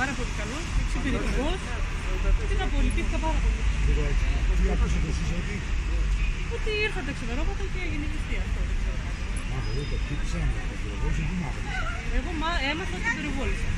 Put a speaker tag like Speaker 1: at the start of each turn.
Speaker 1: πάρα πολύ καλό, εξυπηρετικό. Τι να πω, λυπήθηκα πάρα πολύ.
Speaker 2: Τι ακούσατε εσεί ότι
Speaker 1: Ότι ήρθαν τα ξημερώματα και έγινε ληστεία αυτό. Δεν
Speaker 2: μάθατε, το χτύπησαν, το τι μάθατε.
Speaker 1: Εγώ έμαθα ότι περιβόλησα.